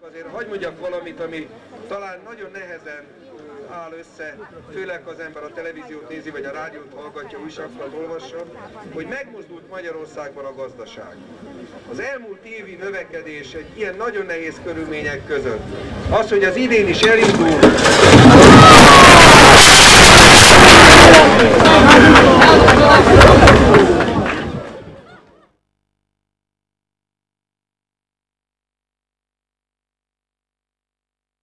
azért hagyd mondjak valamit, ami talán nagyon nehezen áll össze, főleg az ember a televíziót nézi, vagy a rádiót hallgatja, újságokat olvassa, hogy megmozdult Magyarországban a gazdaság. Az elmúlt évi növekedés egy ilyen nagyon nehéz körülmények között. Az, hogy az idén is elindul,